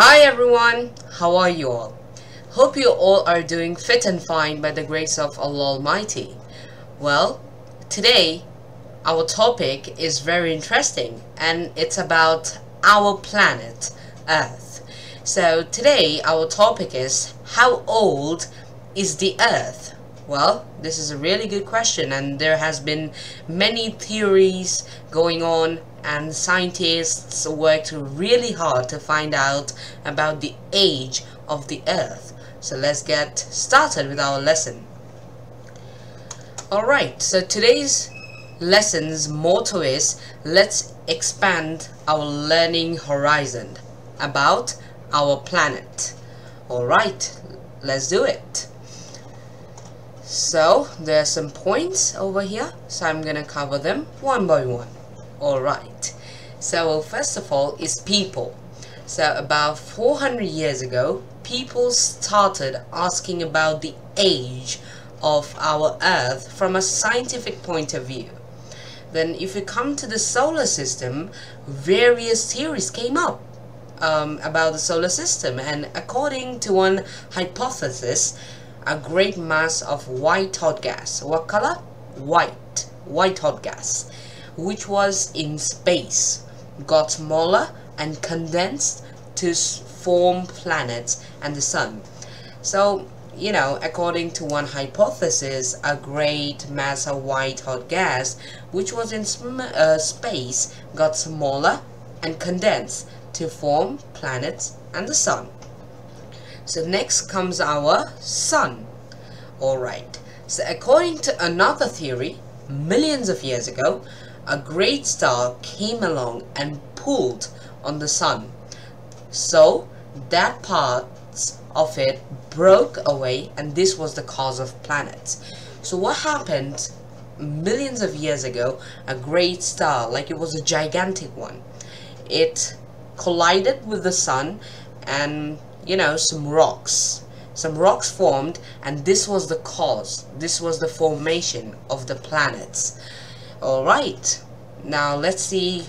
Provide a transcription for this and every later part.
Hi everyone, how are you all? Hope you all are doing fit and fine by the grace of Allah Almighty. Well, today our topic is very interesting and it's about our planet, Earth. So today our topic is how old is the Earth? Well, this is a really good question and there has been many theories going on and scientists worked really hard to find out about the age of the earth. So let's get started with our lesson. Alright, so today's lesson's motto is let's expand our learning horizon about our planet. Alright, let's do it. So there are some points over here so I'm gonna cover them one by one. Alright. So first of all is people. So about 400 years ago people started asking about the age of our earth from a scientific point of view. Then if we come to the solar system various theories came up um, about the solar system. And according to one hypothesis a great mass of white hot gas. What color? White. White hot gas. Which was in space. Got smaller and condensed to form planets and the sun. So, you know, according to one hypothesis, a great mass of white hot gas, which was in uh, space, got smaller and condensed to form planets and the sun. So next comes our sun. Alright, so according to another theory, millions of years ago, a great star came along and pulled on the sun. So that part of it broke away and this was the cause of planets. So what happened millions of years ago, a great star, like it was a gigantic one, it collided with the sun and you know, some rocks. Some rocks formed and this was the cause. This was the formation of the planets. Alright, now let's see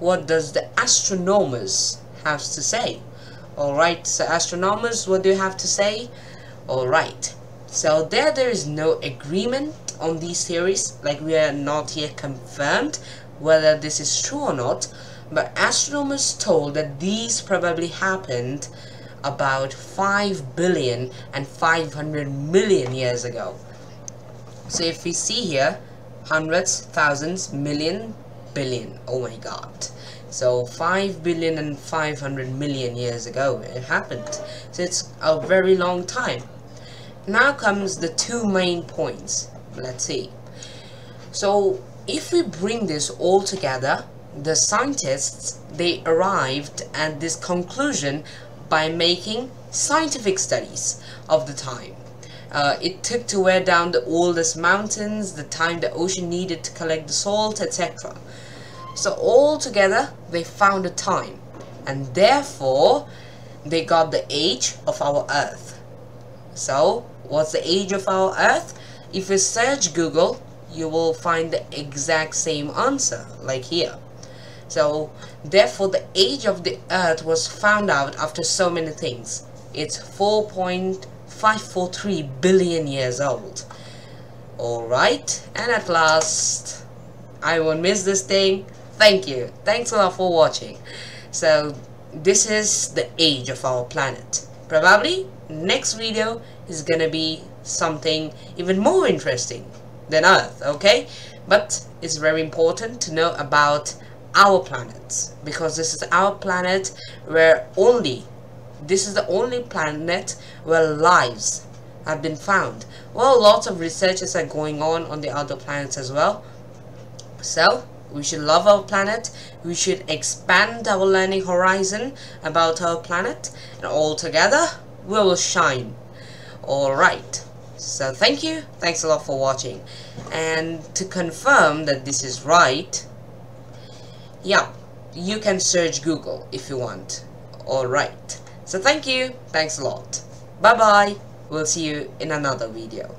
what does the astronomers have to say. Alright, so astronomers, what do you have to say? Alright, so there there is no agreement on these theories, like we are not yet confirmed whether this is true or not, but astronomers told that these probably happened about 5 billion and 500 million years ago. So if we see here, hundreds, thousands, million, billion, oh my god. So 5 billion and 500 million years ago it happened. So it's a very long time. Now comes the two main points. Let's see. So if we bring this all together, the scientists, they arrived at this conclusion by making scientific studies of the time. Uh, it took to wear down the oldest mountains, the time the ocean needed to collect the salt, etc. So all together, they found a time, and therefore, they got the age of our Earth. So, what's the age of our Earth? If you search Google, you will find the exact same answer, like here. So, therefore, the age of the Earth was found out after so many things. It's 4.543 billion years old. Alright, and at last, I won't miss this thing. Thank you. Thanks a lot for watching. So, this is the age of our planet. Probably, next video is gonna be something even more interesting than Earth, okay? But it's very important to know about our planet because this is our planet where only this is the only planet where lives have been found. Well lots of researches are going on on the other planets as well. So we should love our planet. We should expand our learning horizon about our planet. And all together we will shine. Alright so thank you. Thanks a lot for watching. And to confirm that this is right yeah you can search google if you want. Alright so thank you. Thanks a lot. Bye bye we'll see you in another video